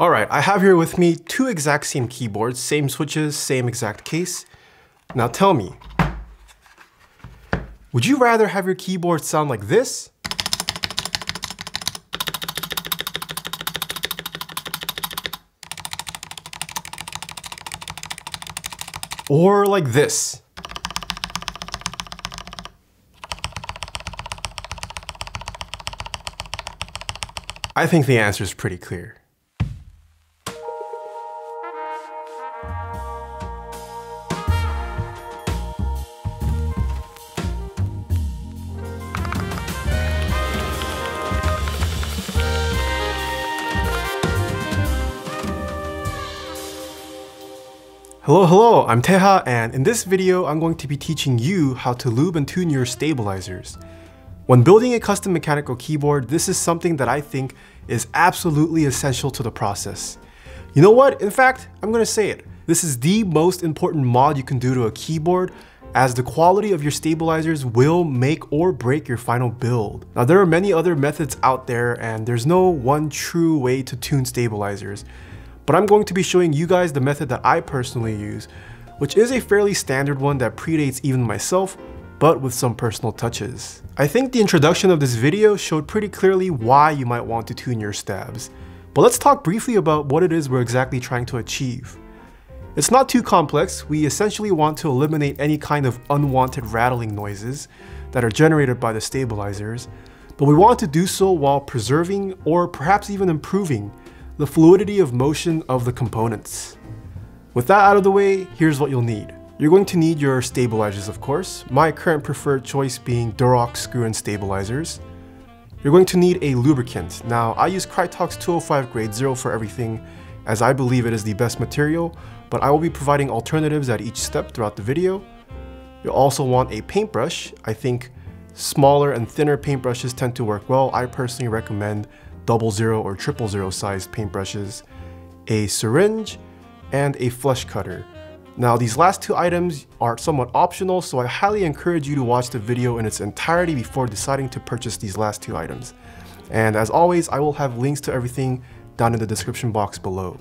Alright, I have here with me two exact same keyboards, same switches, same exact case. Now tell me, would you rather have your keyboard sound like this? Or like this? I think the answer is pretty clear. Hello, hello, I'm Taeha, and in this video, I'm going to be teaching you how to lube and tune your stabilizers. When building a custom mechanical keyboard, this is something that I think is absolutely essential to the process. You know what? In fact, I'm gonna say it. This is the most important mod you can do to a keyboard as the quality of your stabilizers will make or break your final build. Now there are many other methods out there and there's no one true way to tune stabilizers, but I'm going to be showing you guys the method that I personally use, which is a fairly standard one that predates even myself, but with some personal touches. I think the introduction of this video showed pretty clearly why you might want to tune your stabs, but let's talk briefly about what it is we're exactly trying to achieve. It's not too complex, we essentially want to eliminate any kind of unwanted rattling noises that are generated by the stabilizers, but we want to do so while preserving or perhaps even improving the fluidity of motion of the components. With that out of the way, here's what you'll need. You're going to need your stabilizers of course, my current preferred choice being Durock screw-in stabilizers. You're going to need a lubricant. Now I use Krytox 205 grade 0 for everything as I believe it is the best material, but I will be providing alternatives at each step throughout the video. You'll also want a paintbrush. I think smaller and thinner paintbrushes tend to work well. I personally recommend double zero or triple zero sized paintbrushes, a syringe, and a flush cutter. Now these last two items are somewhat optional, so I highly encourage you to watch the video in its entirety before deciding to purchase these last two items. And as always, I will have links to everything down in the description box below.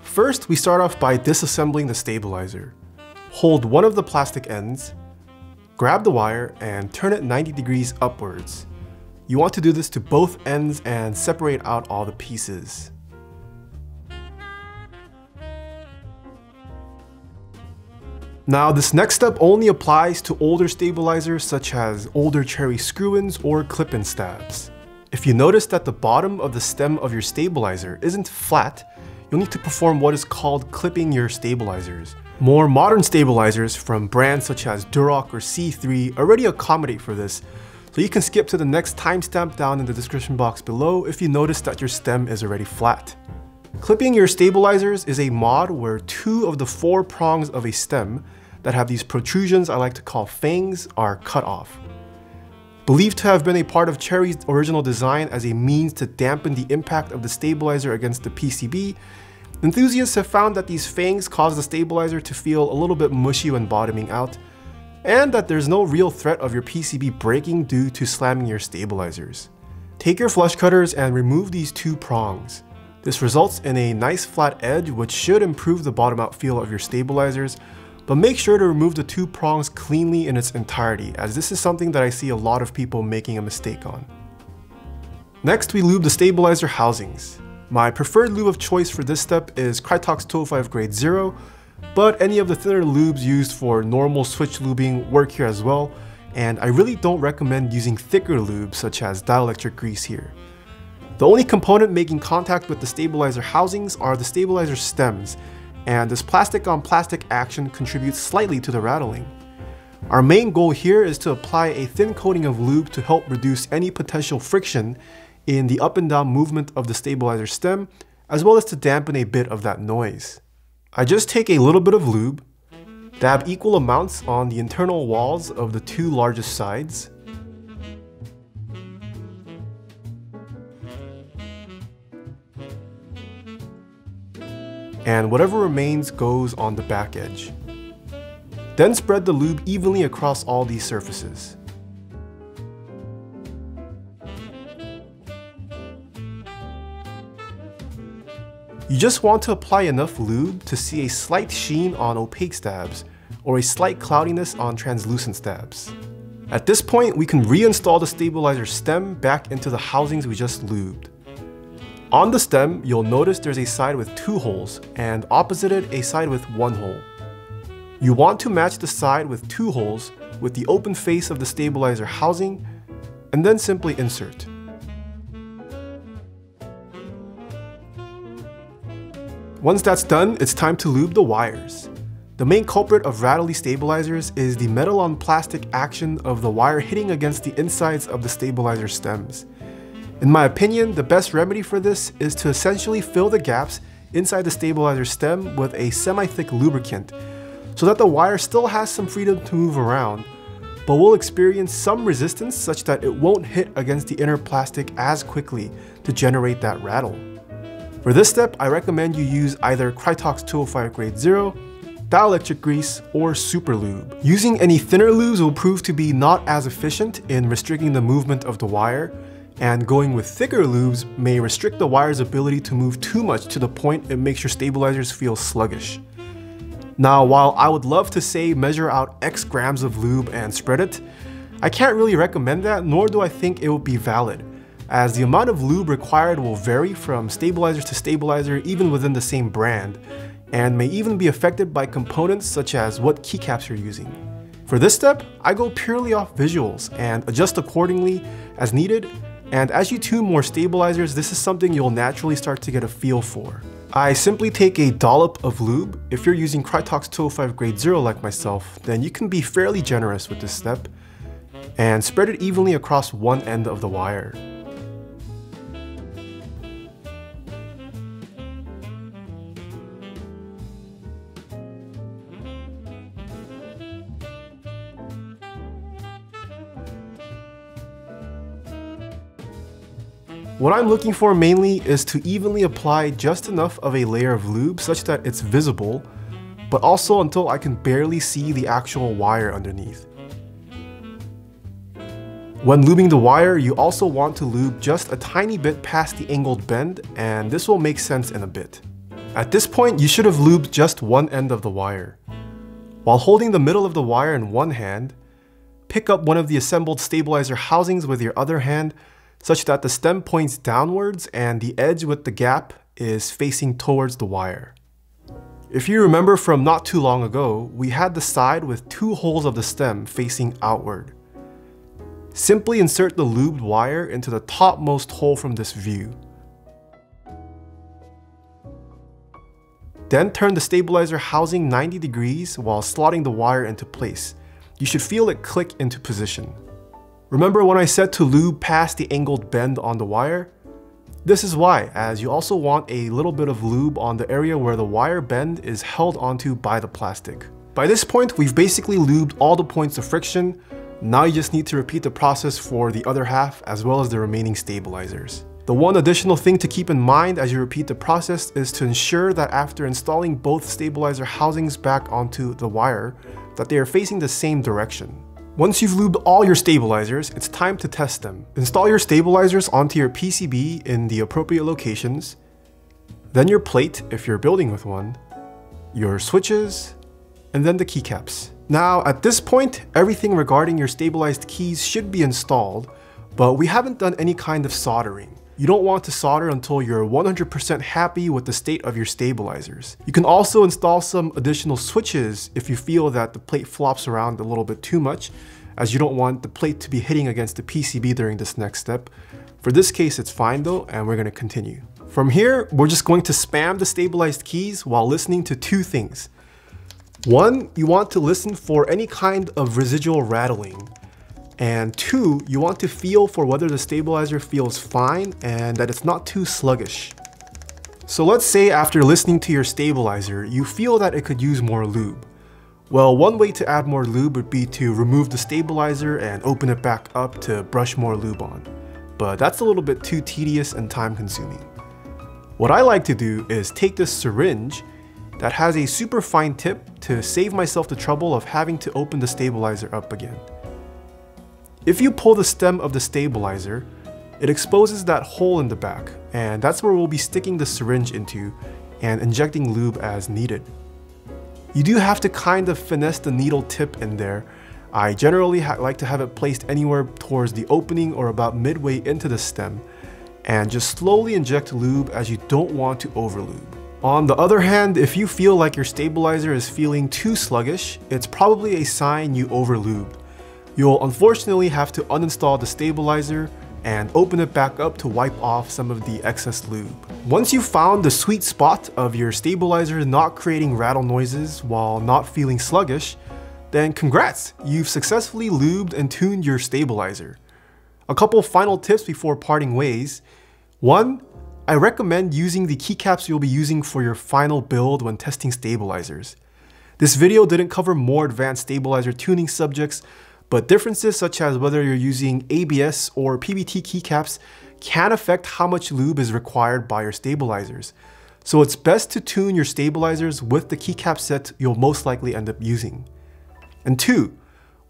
First, we start off by disassembling the stabilizer. Hold one of the plastic ends, grab the wire, and turn it 90 degrees upwards. You want to do this to both ends and separate out all the pieces. Now this next step only applies to older stabilizers such as older cherry screw-ins or clip-in stabs. If you notice that the bottom of the stem of your stabilizer isn't flat, you'll need to perform what is called clipping your stabilizers. More modern stabilizers from brands such as Durock or C3 already accommodate for this, so you can skip to the next timestamp down in the description box below if you notice that your stem is already flat. Clipping your stabilizers is a mod where two of the four prongs of a stem that have these protrusions I like to call fangs are cut off. Believed to have been a part of Cherry's original design as a means to dampen the impact of the stabilizer against the PCB, enthusiasts have found that these fangs cause the stabilizer to feel a little bit mushy when bottoming out, and that there's no real threat of your PCB breaking due to slamming your stabilizers. Take your flush cutters and remove these two prongs. This results in a nice flat edge which should improve the bottom out feel of your stabilizers, but make sure to remove the two prongs cleanly in its entirety as this is something that I see a lot of people making a mistake on. Next we lube the stabilizer housings. My preferred lube of choice for this step is Krytox 205 grade 0, but any of the thinner lubes used for normal switch lubing work here as well, and I really don't recommend using thicker lubes such as dielectric grease here. The only component making contact with the stabilizer housings are the stabilizer stems, and this plastic on plastic action contributes slightly to the rattling. Our main goal here is to apply a thin coating of lube to help reduce any potential friction in the up and down movement of the stabilizer stem, as well as to dampen a bit of that noise. I just take a little bit of lube, dab equal amounts on the internal walls of the two largest sides, and whatever remains goes on the back edge. Then spread the lube evenly across all these surfaces. You just want to apply enough lube to see a slight sheen on opaque stabs, or a slight cloudiness on translucent stabs. At this point, we can reinstall the stabilizer stem back into the housings we just lubed. On the stem, you'll notice there's a side with two holes, and opposite it, a side with one hole. You want to match the side with two holes with the open face of the stabilizer housing, and then simply insert. Once that's done, it's time to lube the wires. The main culprit of rattly stabilizers is the metal on plastic action of the wire hitting against the insides of the stabilizer stems. In my opinion, the best remedy for this is to essentially fill the gaps inside the stabilizer stem with a semi-thick lubricant so that the wire still has some freedom to move around, but will experience some resistance such that it won't hit against the inner plastic as quickly to generate that rattle. For this step, I recommend you use either Krytox 205 grade 0 dielectric grease, or super lube. Using any thinner lubes will prove to be not as efficient in restricting the movement of the wire, and going with thicker lubes may restrict the wire's ability to move too much to the point it makes your stabilizers feel sluggish. Now, while I would love to say measure out X grams of lube and spread it, I can't really recommend that, nor do I think it would be valid, as the amount of lube required will vary from stabilizer to stabilizer even within the same brand, and may even be affected by components such as what keycaps you're using. For this step, I go purely off visuals and adjust accordingly as needed, and as you tune more stabilizers, this is something you'll naturally start to get a feel for. I simply take a dollop of lube. If you're using Krytox 205 grade 0 like myself, then you can be fairly generous with this step, and spread it evenly across one end of the wire. What I'm looking for mainly is to evenly apply just enough of a layer of lube such that it's visible, but also until I can barely see the actual wire underneath. When lubing the wire, you also want to lube just a tiny bit past the angled bend, and this will make sense in a bit. At this point, you should have lubed just one end of the wire. While holding the middle of the wire in one hand, pick up one of the assembled stabilizer housings with your other hand such that the stem points downwards and the edge with the gap is facing towards the wire. If you remember from not too long ago, we had the side with two holes of the stem facing outward. Simply insert the lubed wire into the topmost hole from this view. Then turn the stabilizer housing 90 degrees while slotting the wire into place. You should feel it click into position. Remember when I said to lube past the angled bend on the wire? This is why, as you also want a little bit of lube on the area where the wire bend is held onto by the plastic. By this point, we've basically lubed all the points of friction. Now you just need to repeat the process for the other half as well as the remaining stabilizers. The one additional thing to keep in mind as you repeat the process is to ensure that after installing both stabilizer housings back onto the wire, that they are facing the same direction. Once you've lubed all your stabilizers, it's time to test them. Install your stabilizers onto your PCB in the appropriate locations, then your plate if you're building with one, your switches, and then the keycaps. Now, at this point, everything regarding your stabilized keys should be installed, but we haven't done any kind of soldering. You don't want to solder until you're 100% happy with the state of your stabilizers. You can also install some additional switches if you feel that the plate flops around a little bit too much, as you don't want the plate to be hitting against the PCB during this next step. For this case, it's fine though, and we're gonna continue. From here, we're just going to spam the stabilized keys while listening to two things. One, you want to listen for any kind of residual rattling. And two, you want to feel for whether the stabilizer feels fine and that it's not too sluggish. So let's say after listening to your stabilizer, you feel that it could use more lube. Well, one way to add more lube would be to remove the stabilizer and open it back up to brush more lube on. But that's a little bit too tedious and time consuming. What I like to do is take this syringe that has a super fine tip to save myself the trouble of having to open the stabilizer up again. If you pull the stem of the stabilizer, it exposes that hole in the back, and that's where we'll be sticking the syringe into and injecting lube as needed. You do have to kind of finesse the needle tip in there. I generally like to have it placed anywhere towards the opening or about midway into the stem, and just slowly inject lube as you don't want to overlube. On the other hand, if you feel like your stabilizer is feeling too sluggish, it's probably a sign you overlubed. You'll unfortunately have to uninstall the stabilizer and open it back up to wipe off some of the excess lube. Once you've found the sweet spot of your stabilizer not creating rattle noises while not feeling sluggish, then congrats, you've successfully lubed and tuned your stabilizer. A couple final tips before parting ways. One, I recommend using the keycaps you'll be using for your final build when testing stabilizers. This video didn't cover more advanced stabilizer tuning subjects, but differences such as whether you're using ABS or PBT keycaps can affect how much lube is required by your stabilizers. So it's best to tune your stabilizers with the keycap set you'll most likely end up using. And two,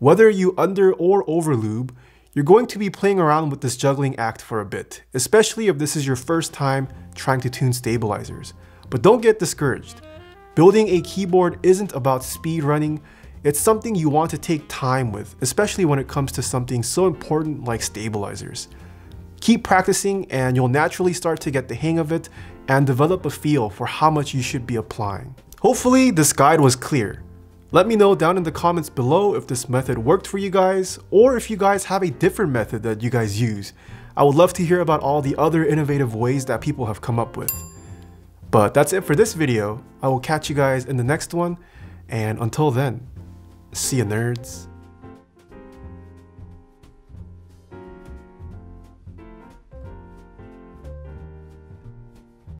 whether you under or over lube, you're going to be playing around with this juggling act for a bit, especially if this is your first time trying to tune stabilizers. But don't get discouraged. Building a keyboard isn't about speed running, it's something you want to take time with, especially when it comes to something so important like stabilizers. Keep practicing and you'll naturally start to get the hang of it and develop a feel for how much you should be applying. Hopefully this guide was clear. Let me know down in the comments below if this method worked for you guys, or if you guys have a different method that you guys use. I would love to hear about all the other innovative ways that people have come up with. But that's it for this video. I will catch you guys in the next one, and until then, see you nerds.